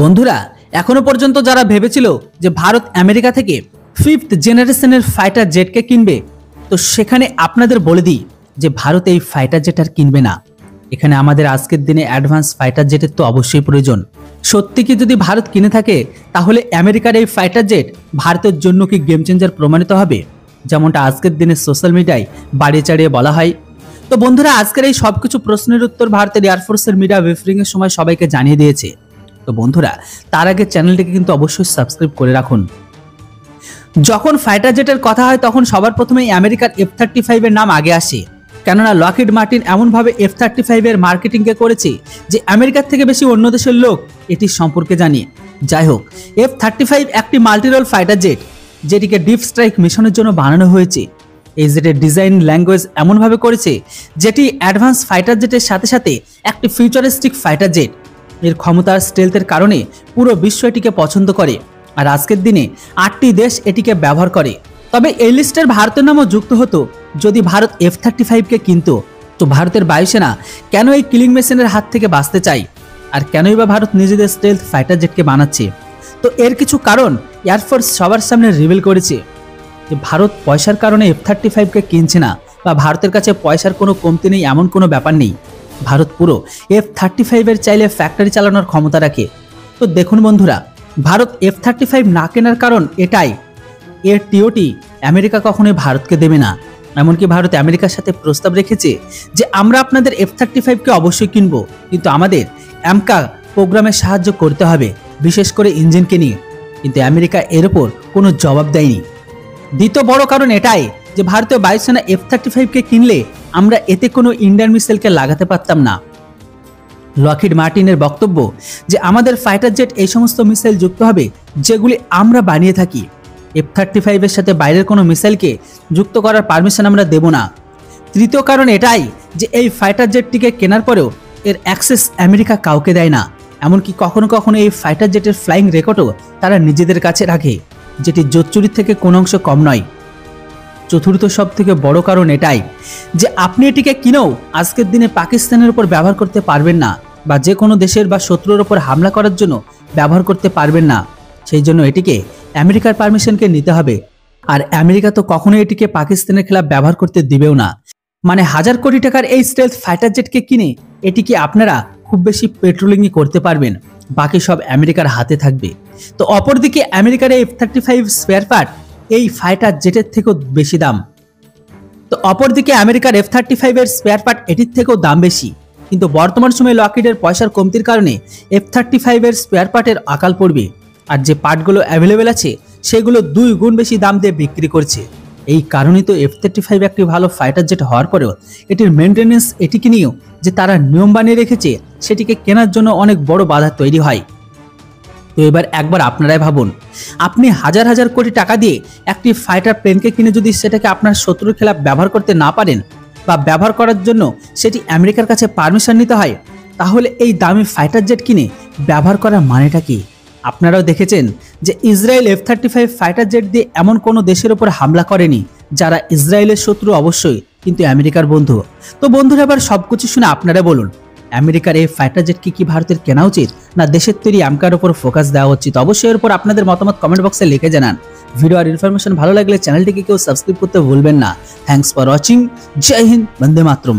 বন্ধুরা, এখনও পর্যন্ত যারা ভেবেছিল যে ভারত আমেরিকা থেকে ফিফথ জেনারেশনের ফাইটার জেটকে কিনবে, তো সেখানে আপনাদের বলে দিই যে ভারত এই ফাইটার জেট আর কিনবে না। এখানে আমাদের আজকের দিনে অ্যাডভান্স ফাইটার জেটের তো অবশ্যই প্রয়োজন। সত্যি কি যদি ভারত কিনে থাকে, তাহলে আমেরিকার এই ফাইটার জেট ভারতের জন্য কি গেম চেঞ্জার প্রমাণিত হবে? যেমনটা আজকের দিনে সোশ্যাল মিডিয়ায় বাড়িয়ে চাড়িয়ে বলা হয়। তো বন্ধুরা, আজকের এই সবকিছু প্রশ্নের উত্তর ভারতের এয়ারফোর্সের মিডিয়া ব্রিফিং এর সময় সবাইকে জানিয়ে দিয়েছে। তো বন্ধুরা, তার আগে চ্যানেলটিকে কিন্তু অবশ্যই সাবস্ক্রাইব করে রাখুন। যখন ফাইটার জেটের কথা হয়, তখন সবার প্রথমেই আমেরিকার এফ থার্টি ফাইভের নাম আগে আসে। কেননা লকিড মার্টিন এমনভাবে এফ থার্টি ফাইভের মার্কেটিংকে করেছে যে আমেরিকার থেকে বেশি অন্য দেশের লোক এটির সম্পর্কে জানে। যাই হোক এফ থার্টি ফাইভ একটি মাল্টিরোল ফাইটার জেট যেটিকে ডিপ স্ট্রাইক মিশনের জন্য বানানো হয়েছে। এই জেটের ডিজাইন ল্যাঙ্গুয়েজ এমনভাবে করেছে, যেটি অ্যাডভান্স ফাইটার জেটের সাথে সাথে একটি ফিউচারিস্টিক ফাইটার জেট এর ক্ষমতার স্টেলথের কারণে পুরো বিশ্ব এটিকে পছন্দ করে। আর আজকের দিনে আটটি দেশ এটিকে ব্যবহার করে। তবে এই লিস্টের ভারতের নামও যুক্ত হতো, যদি ভারত এফ থার্টি ফাইভকে কিনত। তো ভারতের বায়ুসেনা কেন এই কিলিং মেশিনের হাত থেকে বাঁচতে চায়? আর কেনই বা ভারত নিজেদের স্টেলথ ফাইটার জেটকে বানাচ্ছে? তো এর কিছু কারণ এয়ারফোর্স সবার সামনে রিভিল করেছে। যে ভারত পয়সার কারণে এফ থার্টি ফাইভকে কিনছে না, বা ভারতের কাছে পয়সার কোনো কমতি নেই এমন কোনো ব্যাপার নেই। ভারত পুরো এফ থার্টি ফাইভের চাইলে ফ্যাক্টরি চালানোর ক্ষমতা রাখে। তো দেখুন বন্ধুরা, ভারত এফ থার্টি ফাইভ না কেনার কারণ এটাই। এর টিওটি আমেরিকা কখনোই ভারতকে দেবে না। এমনকি ভারত আমেরিকার সাথে প্রস্তাব রেখেছে যে আমরা আপনাদের এফ থার্টি ফাইভকে অবশ্যই কিনবো। কিন্তু আমাদের অ্যামকা প্রোগ্রামে সাহায্য করতে হবে, বিশেষ করে ইঞ্জিনকে নিয়ে। কিন্তু আমেরিকা এর ওপর কোনো জবাব দেয়নি। দ্বিতীয় বড় কারণ এটাই যে ভারতীয় বায়ুসেনা এফ থার্টি ফাইভকে কিনলে আমরা এতে কোনো ইন্ডিয়ান মিসাইলকে লাগাতে পারতাম না। লকিড মার্টিনের বক্তব্য যে আমাদের ফাইটার জেট এই সমস্ত মিসাইল যুক্ত হবে, যেগুলি আমরা বানিয়ে থাকি। এফ থার্টি ফাইভের সাথে বাইরের কোনো মিসাইলকে যুক্ত করার পারমিশন আমরা দেব না। তৃতীয় কারণ এটাই যে এই ফাইটার জেটটিকে কেনার পরেও এর অ্যাক্সেস আমেরিকা কাউকে দেয় না। এমনকি কখনো কখনো এই ফাইটার জেটের ফ্লাইং রেকর্ডও তারা নিজেদের কাছে রাখে, যেটি জোচ্চুরির থেকে কোনো অংশ কম নয়। চতুর্থ সব থেকে বড় কারণ এটাই যে আপনি এটিকে কিনেও আজকের দিনে পাকিস্তানের উপর ব্যবহার করতে পারবেন না বা যে কোনো দেশের বা শত্রুর ওপর হামলা করার জন্য ব্যবহার করতে পারবেন না। সেই জন্য এটিকে আমেরিকার পারমিশনকে নিতে হবে। আর আমেরিকা তো কখনো এটিকে পাকিস্তানের খেলাফ ব্যবহার করতে দিবেও না। মানে হাজার কোটি টাকার এই স্টেলথ ফাইটার জেটকে কিনে এটিকে আপনারা খুব বেশি পেট্রোলিংই করতে পারবেন। বাকি সব আমেরিকার হাতে থাকবে। তো অপরদিকে আমেরিকার F thirty five spare part এই ফাইটার জেটের থেকেও বেশি দাম। তো অপরদিকে আমেরিকার এফ থার্টি ফাইভের স্পেয়ার পার্ট এটির থেকেও দাম বেশি। কিন্তু বর্তমান সময়ে লকেটের পয়সার কমতির কারণে এফ থার্টি ফাইভের স্পেয়ার পার্টের আকাল পড়বে। আর যে পার্টগুলো অ্যাভেলেবেল আছে, সেগুলো দুই গুণ বেশি দাম দিয়ে বিক্রি করছে। এই কারণেই তো এফ থার্টি ফাইভ একটি ভালো ফাইটার জেট হওয়ার পরেও এটির মেনটেনেন্স এটিকে নিয়েও যে তারা নিয়ম বানিয়ে রেখেছে, সেটিকে কেনার জন্য অনেক বড় বাধা তৈরি হয়। তো এবার একবার আপনারাই ভাবুন। আপনি হাজার হাজার কোটি টাকা দিয়ে একটি ফাইটার প্লেনকে কিনে যদি সেটাকে আপনার শত্রুর খেলাফ ব্যবহার করতে না পারেন বা ব্যবহার করার জন্য সেটি আমেরিকার কাছে পারমিশন নিতে হয়, তাহলে এই দামি ফাইটার জেট কিনে ব্যবহার করার মানেটা কি? আপনারাও দেখেছেন যে Israel F thirty five fighter jet দিয়ে এমন কোনো দেশের ওপর হামলা করেনি, যারা ইসরায়েলের শত্রু অবশ্যই, কিন্তু আমেরিকার বন্ধু। তো বন্ধুরা, এবার সবকিছু শুনে আপনারা বলুন আমেরিকার এই ফাইটার জেট কি কি ভারতের কেনা উচিত? না দেশের তৈরি আমকার উপর ফোকাস দেওয়া উচিত? অবশ্যই এর উপর আপনাদের মতামত কমেন্ট বক্সে লিখে জানান। ভিডিও আর ইনফরমেশন ভালো লাগলে চ্যানেলটিকে কেউ সাবস্ক্রাইব করতে ভুলবেন না। Thanks for watching Joy Hind, Vande Mataram.